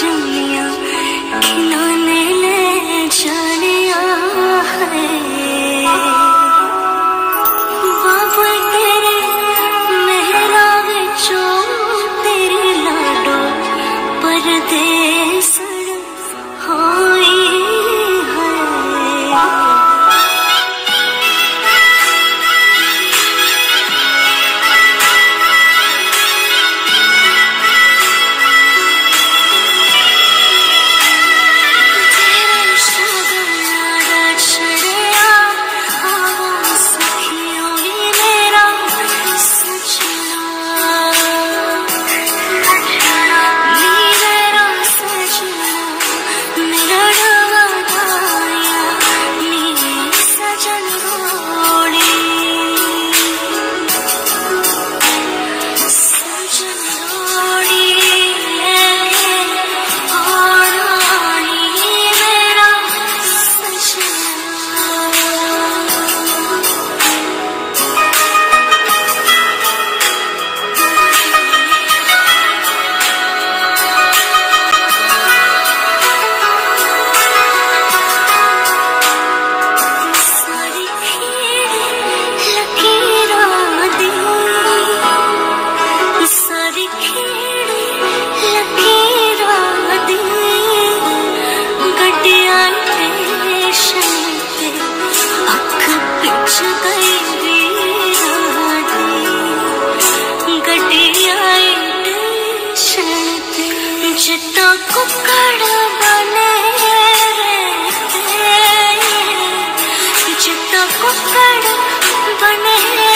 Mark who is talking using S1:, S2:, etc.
S1: जमिया खिलौने ले जानिया कुकड़ बने तो कुकड़ बने